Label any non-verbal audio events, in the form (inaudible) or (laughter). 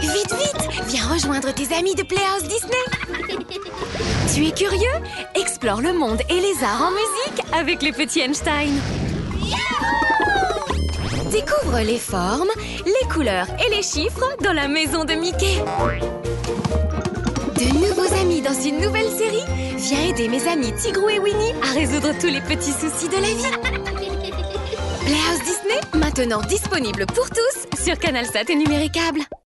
Vite, vite Viens rejoindre tes amis de Playhouse Disney. (laughs) Tu es curieux? Explore le monde et les arts en musique avec les petits Einstein. Découvre les formes, les couleurs et les chiffres dans la maison de Mickey. De nouveaux amis dans une nouvelle série? Viens aider mes amis Tigrou et Winnie à résoudre tous les petits soucis de la vie. (laughs) Playhouse Disney, maintenant disponible pour tous sur Canalsat et Numéricable.